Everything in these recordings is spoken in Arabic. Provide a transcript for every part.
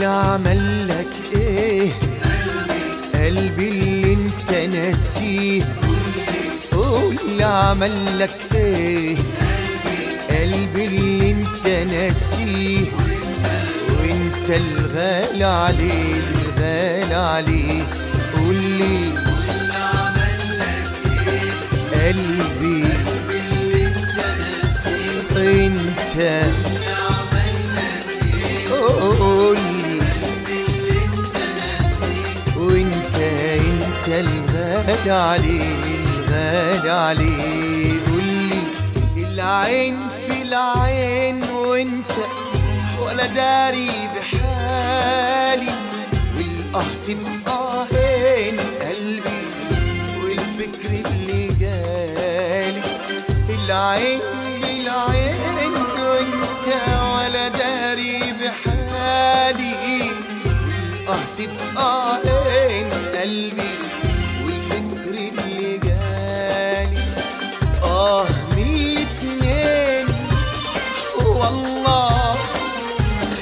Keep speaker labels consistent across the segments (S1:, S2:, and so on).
S1: اللي لك إيه؟ قلبي اللي أنت ناسيه. قول اللي عمل لك إيه؟ قلبي اللي أنت ناسيه. وأنت الغالي عليه الغالي عليه. قول لي. قلبي. أنت الغالي عليه الغالي عليه قول لي العين في العين وانت ولا داري بحالي. والقهط بقاهين قلبي والفكر اللي جالي. العين قلبي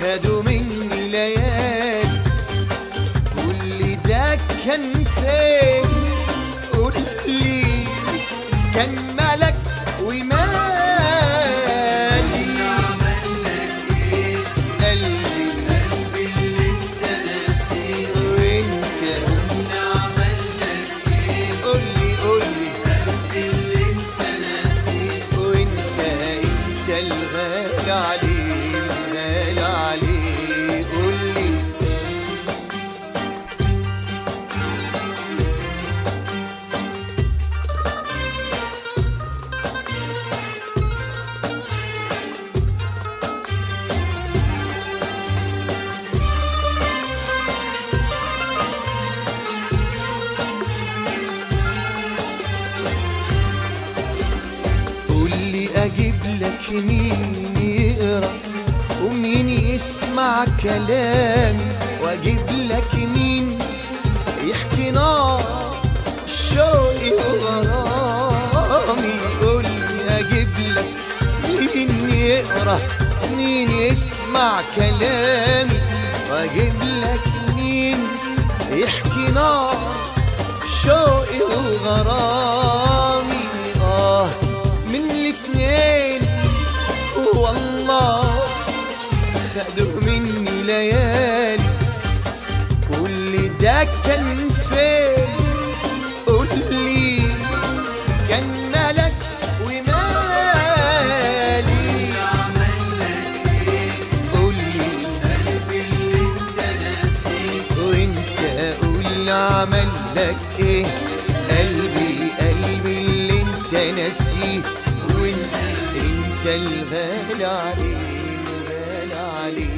S1: خدوا مني ليالي. واللي ده كان فين؟ قول لي كان أجيب لك مين يقرأ ومين يسمع كلامي وأجيب لك مين يحكي نار شوقي وغرامي. قول لي أجيب لك مين يقرأ مين يسمع كلامي وأجيب لك مين يحكي نار شوقي وغرامي. والله خدوا مني ليالي. كل ده كان فين؟ قول لي كان ملك ومالي. قول لي وإنت قول عمل لك إيه؟ قلبي قلبي اللي أنت ناسيه. الغالي الغالي